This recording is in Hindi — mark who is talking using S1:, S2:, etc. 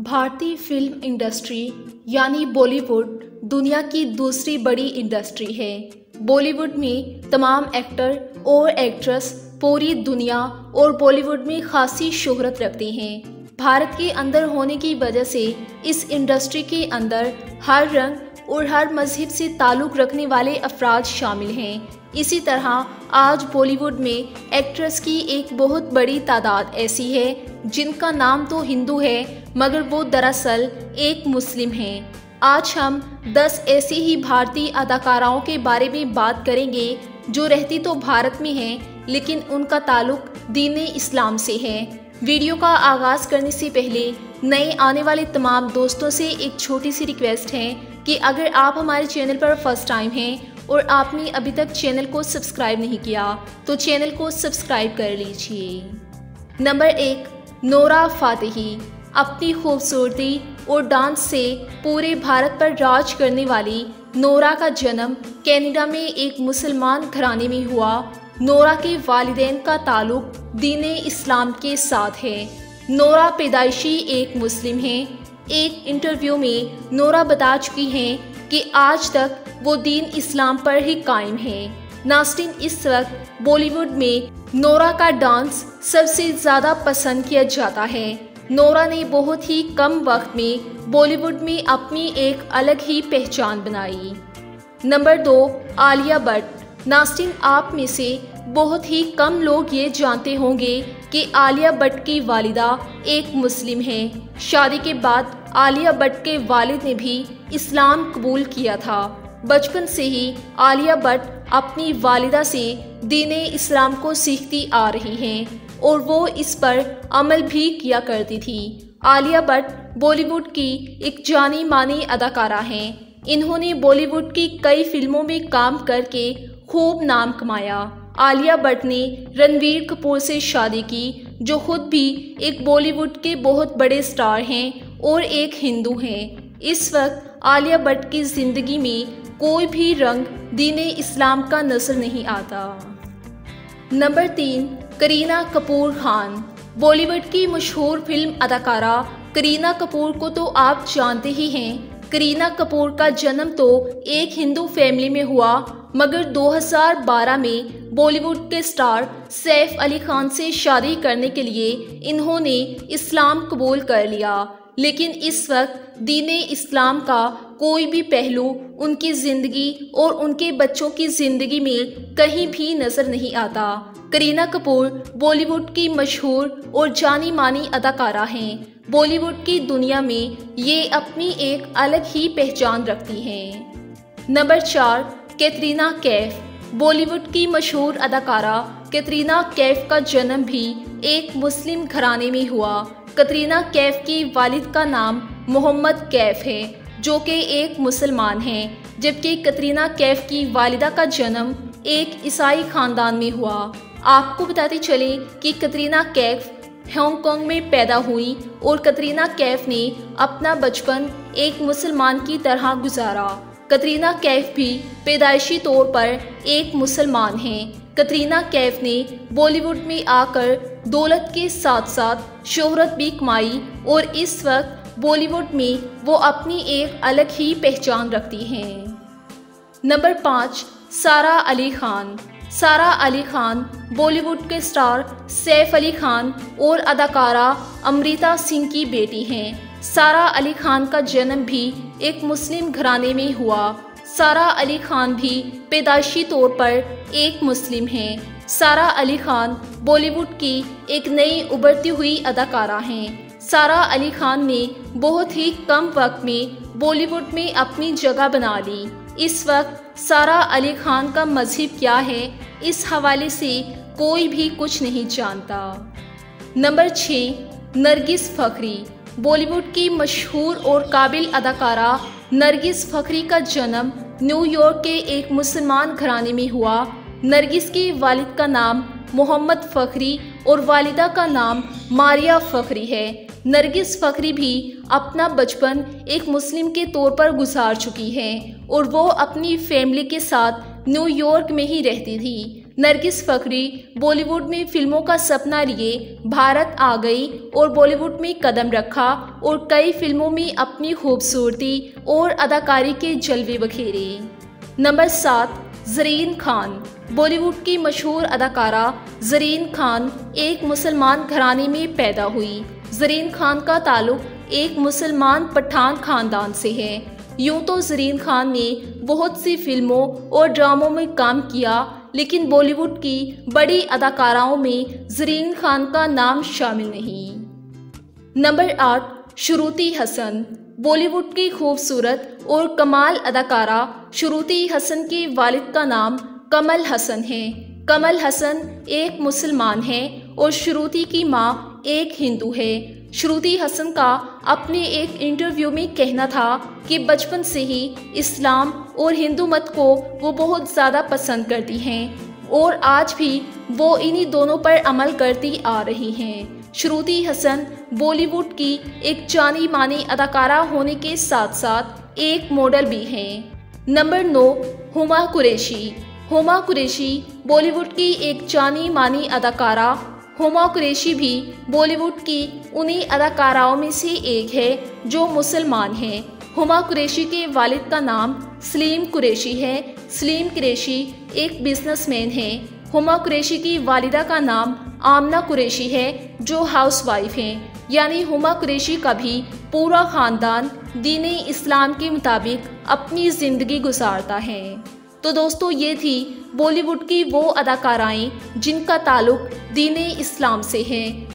S1: भारतीय फ़िल्म इंडस्ट्री, यानी बॉलीवुड, दुनिया की दूसरी बड़ी इंडस्ट्री है। बॉलीवुड में तमाम एक्टर और एक्ट्रेस पूरी दुनिया और बॉलीवुड में खासी शोहरत रखते हैं। भारत के अंदर होने की वजह से इस इंडस्ट्री के अंदर हर रंग और हर मज़हब से ताल्लुक़ रखने वाले अफराद शामिल हैं। इसी तरह आज बॉलीवुड में एक्ट्रेस की एक बहुत बड़ी तादाद ऐसी है, जिनका नाम तो हिंदू है, मगर वो दरअसल एक मुस्लिम हैं। आज हम 10 ऐसी ही भारतीय अदाकाराओं के बारे में बात करेंगे, जो रहती तो भारत में हैं, लेकिन उनका ताल्लुक दीन इस्लाम से है। वीडियो का आगाज़ करने से पहले नए आने वाले तमाम दोस्तों से एक छोटी सी रिक्वेस्ट है कि अगर आप हमारे चैनल पर फ़र्स्ट टाइम हैं और आपने अभी तक चैनल को सब्सक्राइब नहीं किया तो चैनल को सब्सक्राइब कर लीजिए। नंबर एक, नोरा फातेही, अपनी खूबसूरती और डांस से पूरे भारत पर राज करने वाली नोरा का जन्म कनाडा में एक मुसलमान घराने में हुआ। नोरा के वालिदैन का ताल्लुक दीन इस्लाम के साथ है। नोरा पैदाइशी एक मुस्लिम है। एक इंटरव्यू में नोरा बता चुकी हैं कि आज तक वो दीन इस्लाम पर ही कायम है। नास्टिन इस वक्त बॉलीवुड में नोरा का डांस सबसे ज़्यादा पसंद किया जाता है। नोरा ने बहुत ही कम वक्त में बॉलीवुड में अपनी एक अलग ही पहचान बनाई। नंबर दो, आलिया भट्ट। नास्टिन आप में से बहुत ही कम लोग ये जानते होंगे कि आलिया भट्ट की वालिदा एक मुस्लिम है। शादी के बाद आलिया भट्ट के वालिद ने भी इस्लाम कबूल किया था। बचपन से ही आलिया भट्ट अपनी वालिदा से दीन इस्लाम को सीखती आ रही हैं और वो इस पर अमल भी किया करती थी। आलिया भट्ट बॉलीवुड की एक जानी मानी अदाकारा हैं। इन्होंने बॉलीवुड की कई फ़िल्मों में काम करके खूब नाम कमाया। आलिया भट्ट ने रणवीर कपूर से शादी की, जो खुद भी एक बॉलीवुड के बहुत बड़े स्टार हैं और एक हिंदू हैं। इस वक्त आलिया भट्ट की ज़िंदगी में कोई भी रंग दीन इस्लाम का नज़र नहीं आता। नंबर तीन, करीना कपूर खान। बॉलीवुड की मशहूर फ़िल्म अदाकारा करीना कपूर को तो आप जानते ही हैं। करीना कपूर का जन्म तो एक हिंदू फैमिली में हुआ मगर 2012 में बॉलीवुड के स्टार सैफ अली खान से शादी करने के लिए इन्होंने इस्लाम कबूल कर लिया। लेकिन इस वक्त दीन इस्लाम का कोई भी पहलू उनकी ज़िंदगी और उनके बच्चों की ज़िंदगी में कहीं भी नज़र नहीं आता। करीना कपूर बॉलीवुड की मशहूर और जानी मानी अदाकारा हैं। बॉलीवुड की दुनिया में ये अपनी एक अलग ही पहचान रखती हैं। नंबर चार कैटरीना कैफ, बॉलीवुड की मशहूर अदाकारा कैटरीना कैफ का जन्म भी एक मुस्लिम घराने में हुआ। कतरीना कैफ की वालिद का नाम मोहम्मद कैफ है, जो कि एक मुसलमान हैं, जबकि कतरीना कैफ की वालिदा का जन्म एक ईसाई खानदान में हुआ। आपको बताते चले कि कतरीना कैफ हांगकांग में पैदा हुई और कतरीना कैफ ने अपना बचपन एक मुसलमान की तरह गुजारा। कतरीना कैफ भी पैदाइशी तौर पर एक मुसलमान हैं। कतरीना कैफ ने बॉलीवुड में आकर दौलत के साथ साथ शोहरत भी कमाई और इस वक्त बॉलीवुड में वो अपनी एक अलग ही पहचान रखती हैं। नंबर पाँच, सारा अली खान। सारा अली खान बॉलीवुड के स्टार सैफ अली खान और अदाकारा अमृता सिंह की बेटी हैं। सारा अली खान का जन्म भी एक मुस्लिम घराने में हुआ। सारा अली खान भी पैदाइशी तौर पर एक मुस्लिम हैं। सारा अली खान बॉलीवुड की एक नई उभरती हुई अदाकारा हैं। सारा अली खान ने बहुत ही कम वक्त में बॉलीवुड में अपनी जगह बना ली। इस वक्त सारा अली खान का मज़हब क्या है, इस हवाले से कोई भी कुछ नहीं जानता। नंबर छः, नरगिस फखरी। बॉलीवुड की मशहूर और काबिल अदाकारा नरगिस फखरी का जन्म न्यूयॉर्क के एक मुसलमान घराने में हुआ। नरगिस के वालिद का नाम मोहम्मद फ़खरी और वालिदा का नाम मारिया फ़खरी है। नरगिस फ़खरी भी अपना बचपन एक मुस्लिम के तौर पर गुजार चुकी हैं और वो अपनी फैमिली के साथ न्यूयॉर्क में ही रहती थी। नरगिस फखरी बॉलीवुड में फ़िल्मों का सपना लिए भारत आ गई और बॉलीवुड में कदम रखा और कई फ़िल्मों में अपनी खूबसूरती और अदाकारी के जलवे बखेरे। नंबर सात, जरीन खान। बॉलीवुड की मशहूर अदाकारा जरीन खान एक मुसलमान घराने में पैदा हुई। जरीन खान का ताल्लुक एक मुसलमान पठान खानदान से है। यूँ तो जरीन खान ने बहुत सी फ़िल्मों और ड्रामों में काम किया लेकिन बॉलीवुड की बड़ी अदाकाराओं में जरीन खान का नाम शामिल नहीं। नंबर आठ, शुरुती हसन। बॉलीवुड की खूबसूरत और कमाल अदाकारा शुरुती हसन के वालिद का नाम कमल हसन है। कमल हसन एक मुसलमान है और श्रुति की माँ एक हिंदू है। श्रुति हसन का अपने एक इंटरव्यू में कहना था कि बचपन से ही इस्लाम और हिंदू मत को वो बहुत ज़्यादा पसंद करती हैं और आज भी वो इन्हीं दोनों पर अमल करती आ रही हैं। श्रुति हसन बॉलीवुड की एक जानी मानी अदाकारा होने के साथ साथ एक मॉडल भी हैं। नंबर नौ, हुमा कुरैशी। हुमा कुरैशी बॉलीवुड की एक जानी मानी अदाकारा हुमा कुरैशी भी बॉलीवुड की उन्हीं अदाकाराओं में से एक है जो मुसलमान हैं। हुमा कुरैशी के वालिद का नाम सलीम कुरैशी है। सलीम कुरैशी एक बिजनेसमैन है। हुमा कुरैशी की वालिदा का नाम आमना कुरैशी है, जो हाउसवाइफ हैं। यानी हुमा कुरैशी का भी पूरा ख़ानदान दीन इस्लाम के मुताबिक अपनी ज़िंदगी गुजारता है। तो दोस्तों ये थी बॉलीवुड की वो अदाकाराएँ जिनका ताल्लुक दीन इस्लाम से है।